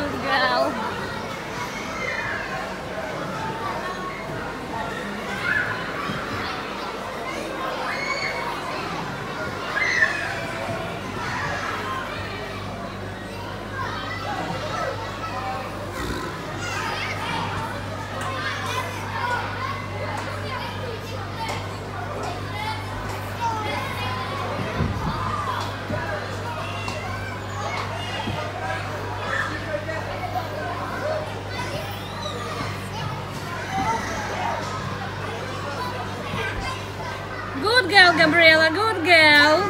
Good girl. Good girl, Gabriela, good girl.